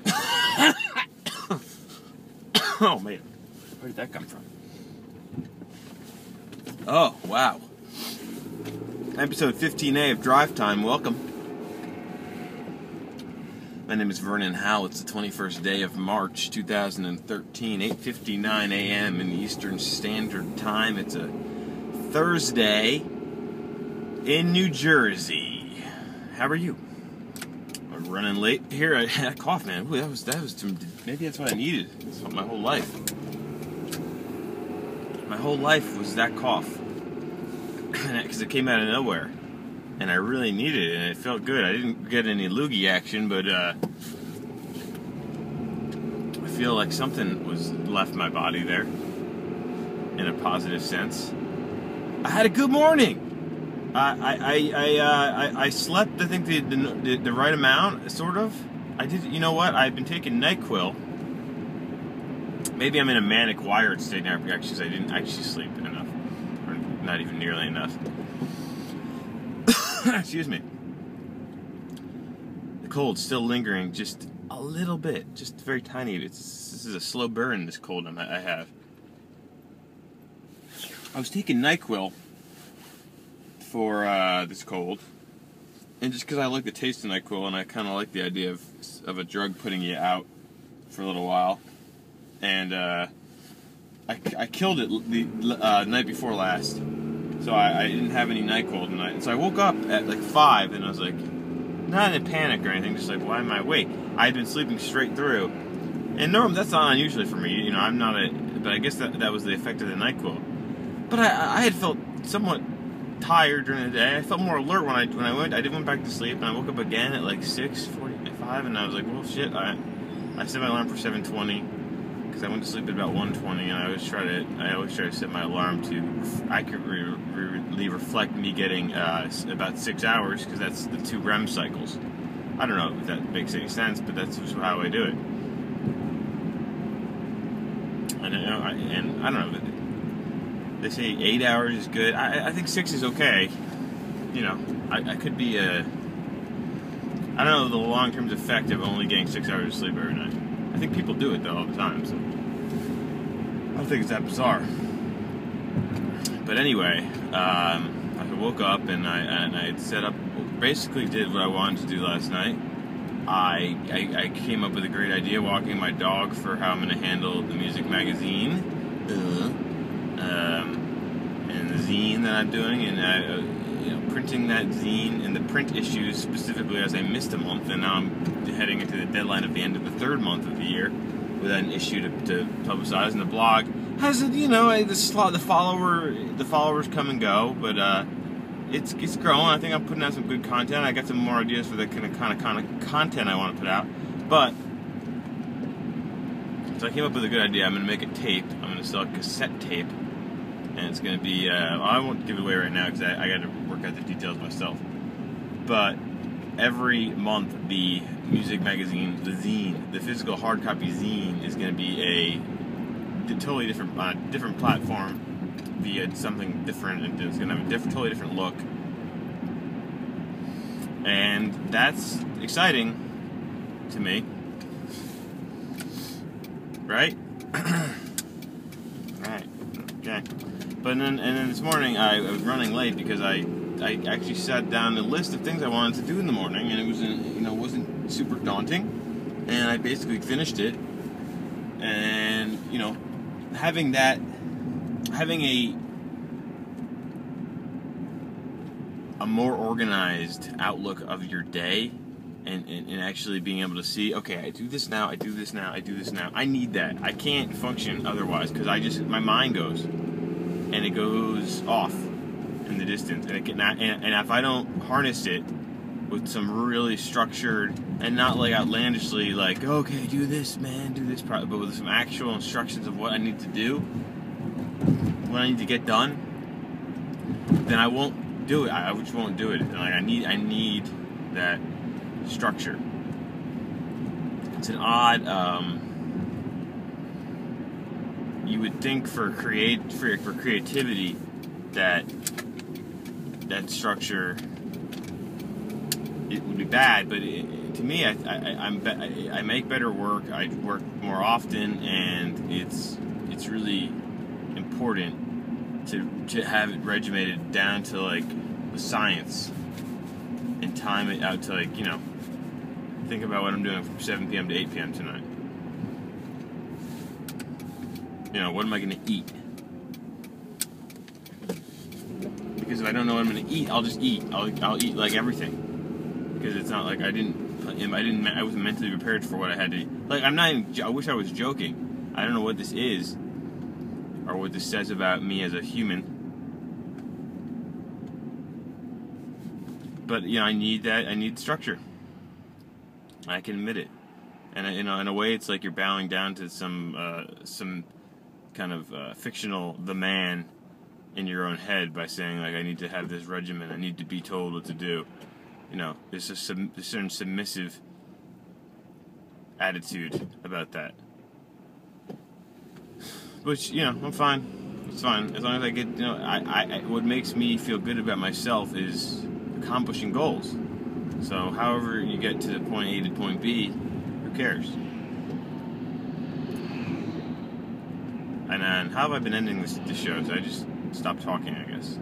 oh man, where did that come from? Oh wow. Episode 15A of Drive Time. Welcome. My name is Vernon Howl. It's the 21st day of March 2013, 8:59 a.m. in Eastern Standard Time. It's a Thursday in New Jersey. How are you? Running late here. I had a cough, man. Ooh, that was that was too, maybe that's what I needed. My whole life. My whole life was that cough because it came out of nowhere, and I really needed it, and it felt good. I didn't get any loogie action, but uh, I feel like something was left my body there in a positive sense. I had a good morning. I I I uh, I, I slept. I think the, the the right amount, sort of. I did. You know what? I've been taking Nyquil. Maybe I'm in a manic wired state now because I didn't actually sleep enough, or not even nearly enough. Excuse me. The cold's still lingering, just a little bit, just very tiny. It's this is a slow burn. This cold I have. I was taking Nyquil for uh, this cold, and just because I like the taste of Nyquil and I kind of like the idea of of a drug putting you out for a little while, and uh, I, I killed it the uh, night before last, so I, I, didn't have any Nyquil tonight, and so I woke up at like five, and I was like, not in a panic or anything, just like why am I awake? I had been sleeping straight through, and normally that's not unusual for me, you know, I'm not a, but I guess that that was the effect of the Nyquil, but I, I had felt somewhat tired during the day. I felt more alert when I when I went. I did went back to sleep, and I woke up again at like six forty-five, and I was like, "Well, shit." I I set my alarm for seven twenty because I went to sleep at about one twenty, and I always try to I always try to set my alarm to accurately re- reflect me getting uh, about six hours because that's the two REM cycles. I don't know if that makes any sense, but that's just how I do it. And, I, and I don't know. They say eight hours is good. I, I think six is okay. You know, I, I could be a. I don't know the long term effect of only getting six hours of sleep every night. I think people do it though all the time. So I don't think it's that bizarre. But anyway, um, I woke up and I and I set up, basically did what I wanted to do last night. I, I, I came up with a great idea walking my dog for how I'm going to handle the music magazine. Uh, the zine that I'm doing, and I, uh, you know, printing that zine and the print issues specifically as I missed a month, and now I'm heading into the deadline of the end of the third month of the year with an issue to, to publicize. And the blog has, you know, the the follower the followers come and go, but uh, it's it's growing. I think I'm putting out some good content. I got some more ideas for the kind of kind of kind of content I want to put out, but. So I came up with a good idea. I'm going to make a tape. I'm going to sell a cassette tape and it's going to be. Uh, I won't give it away right now because I, I got to work out the details myself. But every month, the music magazine, the zine, the physical hard copy zine, is going to be a, totally different, uh, different platform via something different, and it's going to have a totally different look. And that's exciting to me, right? right. Okay. But then, and then this morning I, was running late because I, I actually sat down a list of things I wanted to do in the morning, and it was, uh, you know, wasn't super daunting, and I basically finished it. And you know, having that, having a a more organized outlook of your day and, and, and, actually being able to see, okay, I do this now, I do this now, I do this now. I need that. I can't function otherwise because I just, my mind goes and it goes off in the distance. And, it can, and, and if I don't harness it with some really structured and not like outlandishly, like, okay, do this, man, do this, but with some actual instructions of what I need to do, what I need to get done, then I won't do it. I just won't do it. Like I need, I need that structure. It's an odd. Um, you would think for create for, for creativity that that structure it would be bad, but it, to me, I, I, I'm be, I, I make better work. I work more often, and it's it's really important to to have it regimented down to like the science and time it out to like you know think about what I'm doing from 7 p.m. to 8 p.m. tonight. You know, what am I going to eat? Because if I don't know what I'm going to eat, I'll just eat. I'll, I'll eat like everything. Because it's not like I didn't I didn't I wasn't mentally prepared for what I had to like I'm not even I wish I was joking. I don't know what this is or what this says about me as a human. But you know, I need that I need structure. I can admit it. And you know, in a way, it's like you're bowing down to some uh, some kind of uh, fictional the man in your own head by saying like I need to have this regimen. I need to be told what to do. You know, there's a, sub- a certain submissive attitude about that. Which you know, I'm fine. It's fine as long as I get. You know, I, I what makes me feel good about myself is accomplishing goals. So, however you get to point A to point B, who cares? And then, how have I been ending this, this show? So I just stopped talking, I guess.